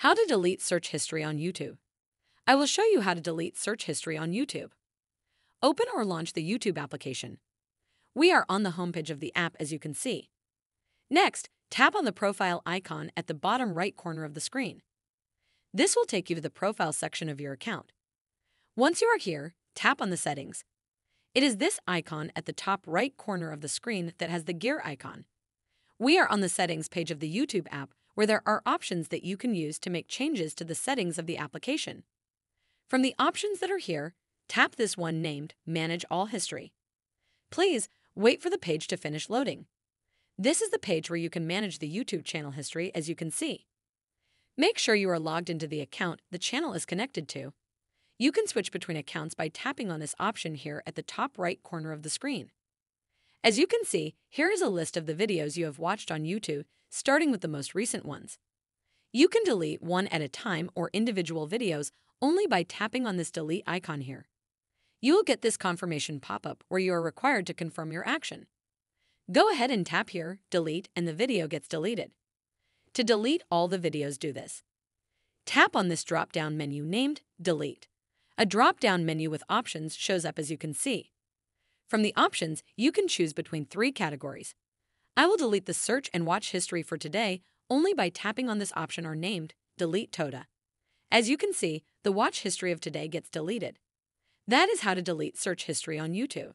How to delete search history on YouTube. I will show you how to delete search history on YouTube. Open or launch the YouTube application. We are on the homepage of the app as you can see. Next, tap on the profile icon at the bottom right corner of the screen. This will take you to the profile section of your account. Once you are here, tap on the settings. It is this icon at the top right corner of the screen that has the gear icon. We are on the settings page of the YouTube app where there are options that you can use to make changes to the settings of the application. From the options that are here, tap this one named Manage All History. Please wait for the page to finish loading. This is the page where you can manage the YouTube channel history as you can see. Make sure you are logged into the account the channel is connected to. You can switch between accounts by tapping on this option here at the top right corner of the screen. As you can see, here is a list of the videos you have watched on YouTube starting with the most recent ones. You can delete one at a time or individual videos only by tapping on this delete icon here. You will get this confirmation pop-up where you are required to confirm your action. Go ahead and tap here, delete, and the video gets deleted. To delete all the videos, do this. Tap on this drop-down menu named Delete. A drop-down menu with options shows up as you can see. From the options, you can choose between three categories I will delete the search and watch history for today only by tapping on this option or named Delete Toda. As you can see, the watch history of today gets deleted. That is how to delete search history on YouTube.